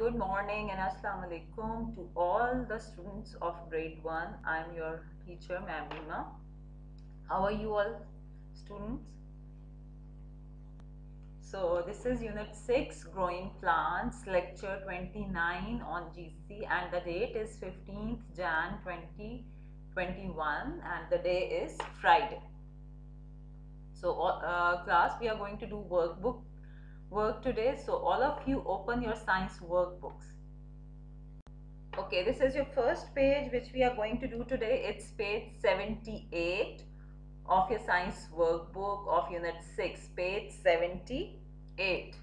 Good morning and assalamu alaikum to all the students of grade 1. I am your teacher Mamima. How are you all students? So this is unit 6 growing plants lecture 29 on GC and the date is 15th Jan 2021 and the day is Friday. So uh, class we are going to do workbook work today. So all of you open your science workbooks. Okay, this is your first page which we are going to do today. It's page 78 of your science workbook of unit 6, page 78.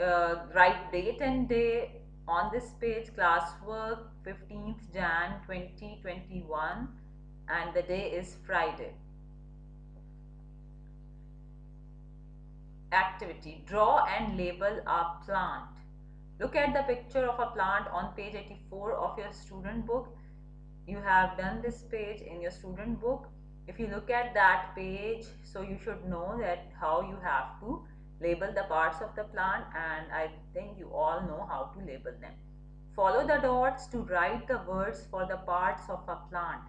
Uh, write date and day on this page, classwork 15th Jan 2021 and the day is Friday. Activity. Draw and label a plant. Look at the picture of a plant on page 84 of your student book. You have done this page in your student book. If you look at that page so you should know that how you have to label the parts of the plant and I think you all know how to label them. Follow the dots to write the words for the parts of a plant.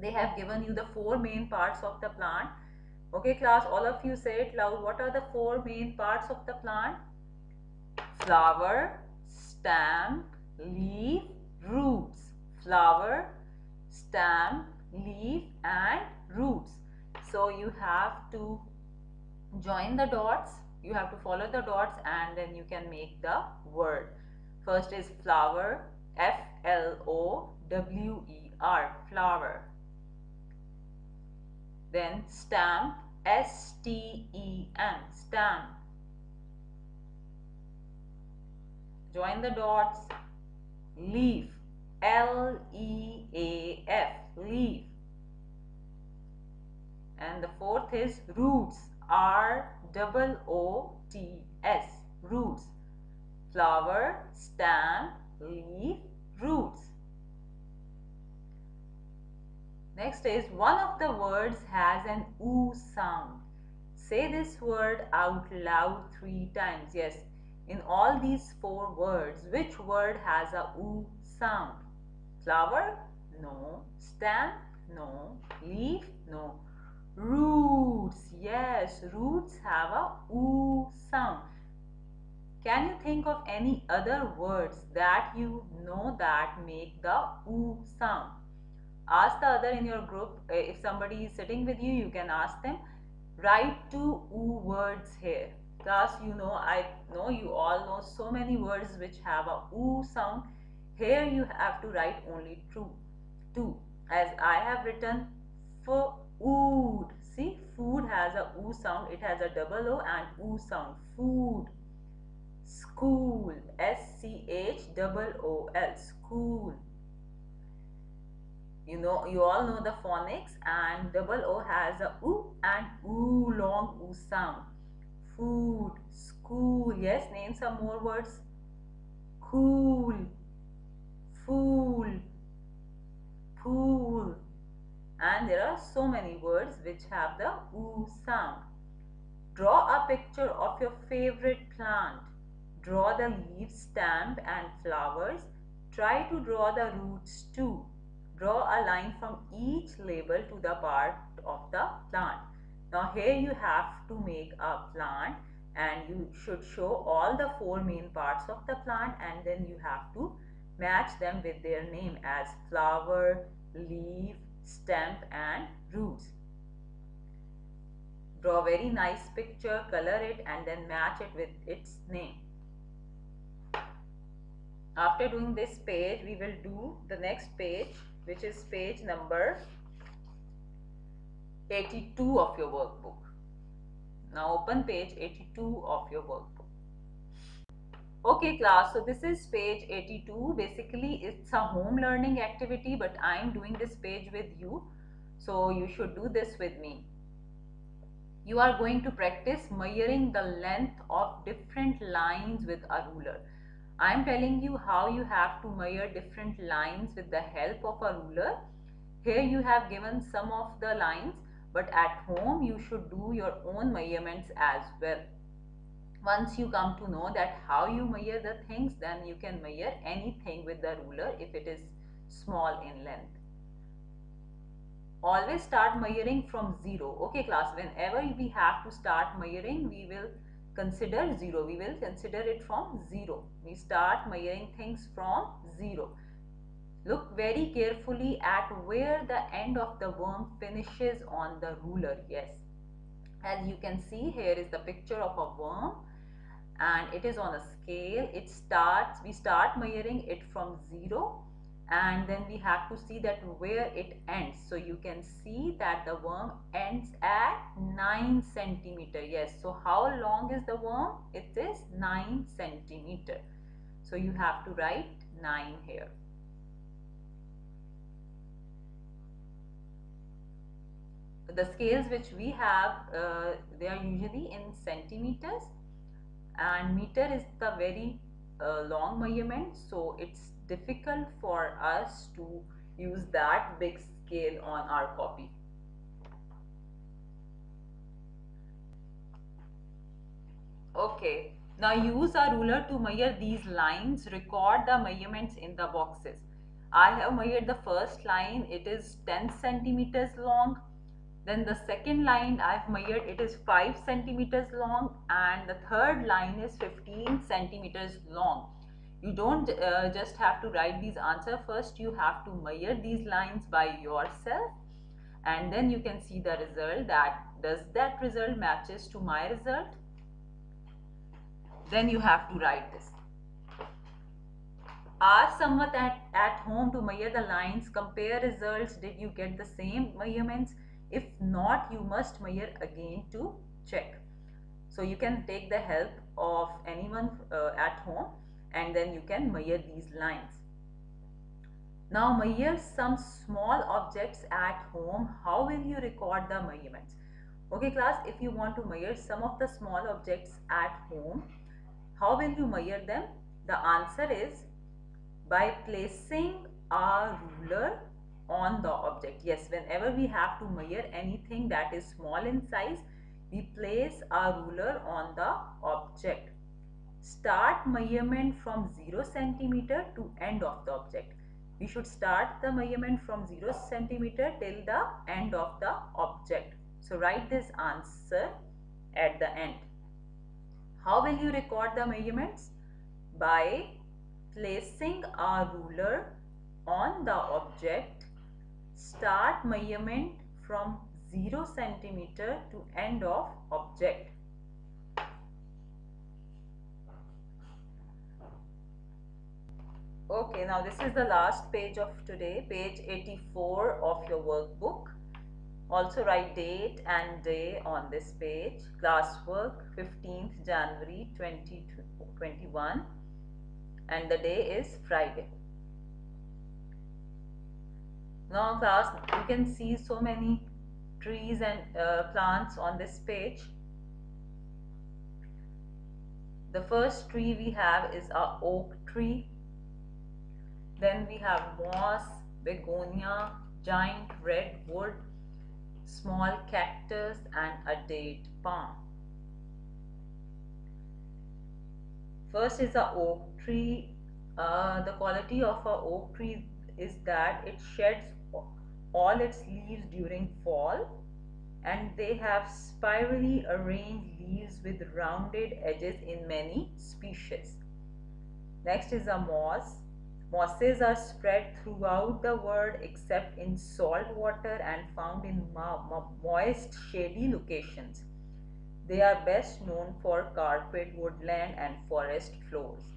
They have given you the four main parts of the plant Okay class, all of you say it loud. What are the four main parts of the plant? Flower, stem, leaf, roots. Flower, stem, leaf and roots. So you have to join the dots. You have to follow the dots and then you can make the word. First is flower, F-L-O-W-E-R, flower. Then stem, S-T-E-M, stem. Join the dots. Leaf, L-E-A-F, leaf. And the fourth is roots, R-O-O-T-S, roots. Flower, stem, leaf, roots. Next is one of the words has an oo sound. Say this word out loud three times. Yes, in all these four words, which word has a oo sound? Flower? No. Stem? No. Leaf? No. Roots. Yes, roots have a oo sound. Can you think of any other words that you know that make the oo sound? Ask the other in your group uh, if somebody is sitting with you you can ask them. Write two oo words here. Class you know i know you all know so many words which have a oo sound. Here you have to write only true. Two as i have written for food. See food has a oo sound. It has a double o and oo sound. Food. School. S c h double o l. School you know you all know the phonics and double o has a oo and oo long oo sound. Food school yes name some more words. Cool fool pool. And there are so many words which have the oo sound. Draw a picture of your favorite plant. Draw the leaves stem and flowers. Try to draw the roots too Draw a line from each label to the part of the plant. Now here you have to make a plant and you should show all the four main parts of the plant and then you have to match them with their name as flower, leaf, stem and roots. Draw very nice picture, color it and then match it with its name. After doing this page, we will do the next page which is page number 82 of your workbook. Now open page 82 of your workbook. Okay class, so this is page 82. Basically it's a home learning activity but I am doing this page with you. So you should do this with me. You are going to practice measuring the length of different lines with a ruler. I am telling you how you have to measure different lines with the help of a ruler. Here you have given some of the lines but at home you should do your own measurements as well. once you come to know that how you measure the things then you can measure anything with the ruler if it is small in length always start measuring from zero okay class whenever we have to start measuring we will consider zero. We will consider it from zero. We start measuring things from zero. Look very carefully at where the end of the worm finishes on the ruler. Yes. As you can see here is the picture of a worm and it is on a scale. It starts we start measuring it from zero and then we have to see that where it ends. So you can see that the worm ends at 9 centimeter. Yes. So how long is the worm? It is 9 centimeter. So you have to write 9 here. The scales which we have uh, they are usually in centimeters. And meter is the very uh, long measurement so it's difficult for us to use that big scale on our copy. Okay, now use a ruler to measure these lines. Record the measurements in the boxes. I have measured the first line. It is 10 centimeters long. Then the second line I have measured it is 5 centimeters long and the third line is 15 centimeters long. You don't uh, just have to write these answer first. You have to measure these lines by yourself. And then you can see the result that does that result matches to my result? Then you have to write this. Ask someone at, at home to measure the lines. Compare results. Did you get the same measurements if not you must measure again to check so you can take the help of anyone uh, at home and then you can measure these lines. Now measure some small objects at home. How will you record the measurements? Okay class, if you want to measure some of the small objects at home, how will you measure them? The answer is by placing a ruler on the object. Yes, whenever we have to measure anything that is small in size, we place our ruler on the object. Start measurement from 0 centimeter to end of the object. We should start the measurement from 0 centimeter till the end of the object. So write this answer at the end. How will you record the measurements? By placing our ruler on the object. Start measurement from 0 centimeter to end of object. Okay, now this is the last page of today, page 84 of your workbook. Also write date and day on this page. Classwork 15th January 2021 and the day is Friday. Now class, you can see so many trees and uh, plants on this page. The first tree we have is a oak tree then we have moss, begonia, giant redwood, small cactus and a date palm. First is the oak tree. Uh, the quality of our oak tree is that it sheds all its leaves during fall and they have spirally arranged leaves with rounded edges in many species. Next is a moss. Mosses are spread throughout the world except in salt water and found in moist, shady locations. They are best known for carpet, woodland and forest floors.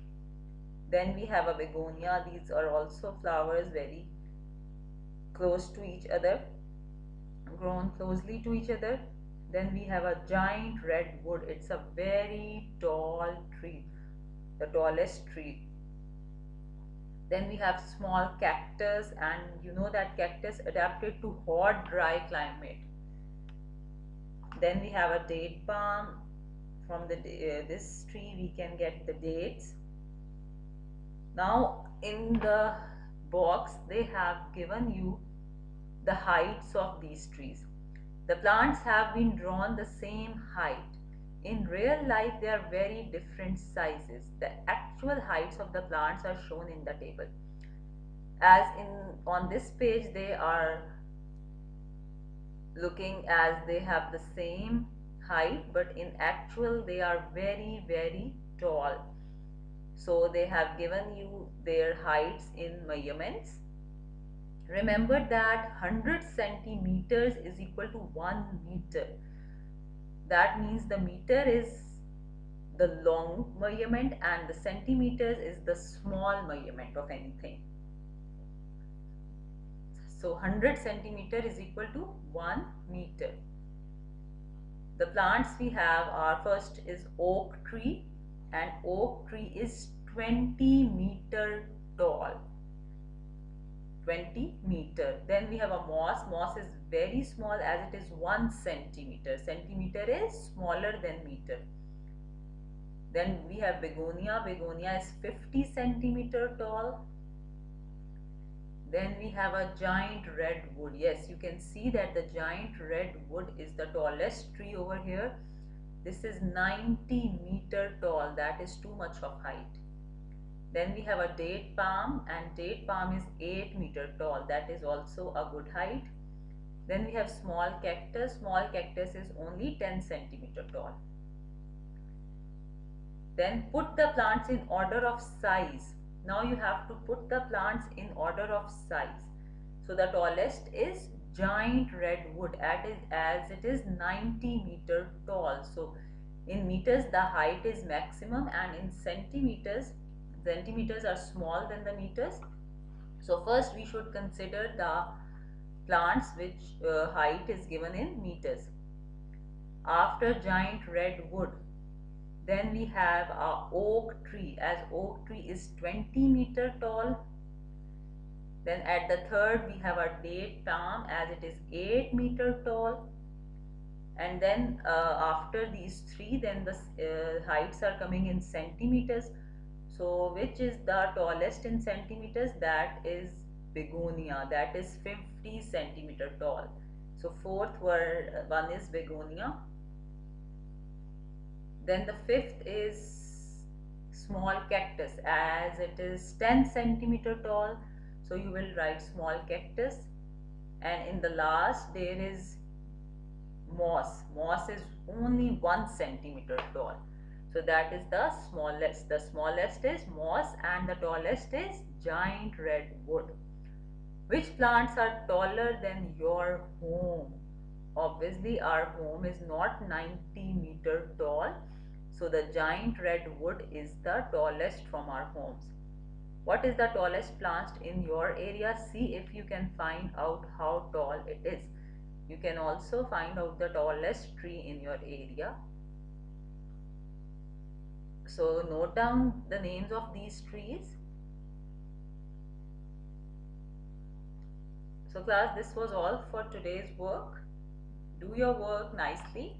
Then we have a begonia. These are also flowers very close to each other, grown closely to each other. Then we have a giant redwood. It's a very tall tree, the tallest tree then we have small cactus and you know that cactus adapted to hot dry climate. Then we have a date palm. From the uh, this tree we can get the dates. Now in the box they have given you the heights of these trees. The plants have been drawn the same height. in real life they are very different sizes the actual heights of the plants are shown in the table as in on this page they are looking as they have the same height but in actual they are very very tall so they have given you their heights in measurements. Remember that 100 centimeters is equal to 1 meter. That means the meter is the long measurement and the centimeters is the small measurement of anything. So 100 centimeter is equal to 1 meter. The plants we have are first is oak tree and oak tree is 20 meter tall. 20 meter. Then we have a moss. Moss is very small as it is 1 centimeter. Centimeter is smaller than meter. Then we have begonia. Begonia is 50 centimeter tall. Then we have a giant redwood. Yes, you can see that the giant redwood is the tallest tree over here. This is 90 meter tall. That is too much of height. Then we have a date palm and date palm is 8 meter tall. That is also a good height. Then we have small cactus. Small cactus is only 10 centimeter tall. Then put the plants in order of size. Now you have to put the plants in order of size. So the tallest is giant redwood as it is 90 meter tall. So in meters the height is maximum and in centimeters, centimeters are small than the meters. So first we should consider the plants which uh, height is given in meters. After giant redwood then we have our oak tree as oak tree is 20 meter tall. Then at the third we have our date palm as it is 8 meter tall. And then uh, after these three then the uh, heights are coming in centimeters. So which is the tallest in centimeters that is begonia that is 50 centimeter tall. So fourth word, uh, one is begonia then the fifth is small cactus as it is 10 centimeter tall. So you will write small cactus. And in the last there is moss. Moss is only 1 centimeter tall. So that is the smallest. The smallest is moss and the tallest is giant redwood. Which plants are taller than your home? Obviously our home is not 90 meter tall so the giant redwood is the tallest from our homes. What is the tallest plant in your area? See if you can find out how tall it is. You can also find out the tallest tree in your area. So note down the names of these trees. So class, this was all for today's work. Do your work nicely.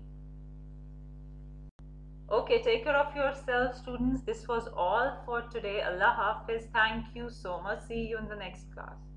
Okay, take care of yourself, students. This was all for today. Allah Hafiz. Thank you so much. See you in the next class.